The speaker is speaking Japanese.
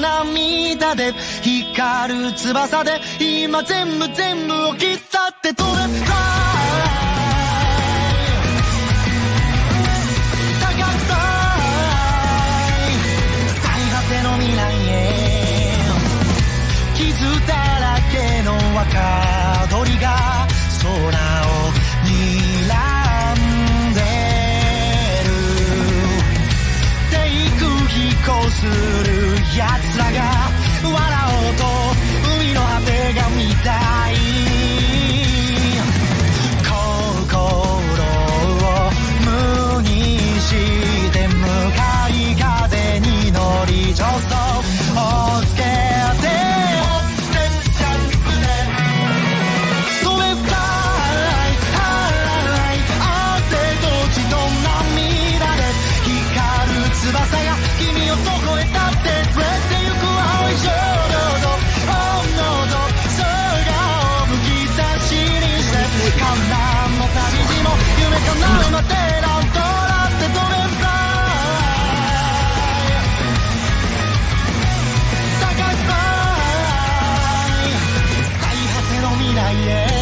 涙で光る翼で今全部全部を切ったってどれか高くさ最果の未来へ。傷だらけの若鳥が空を睨んでる。低空飛行する。Why yeah.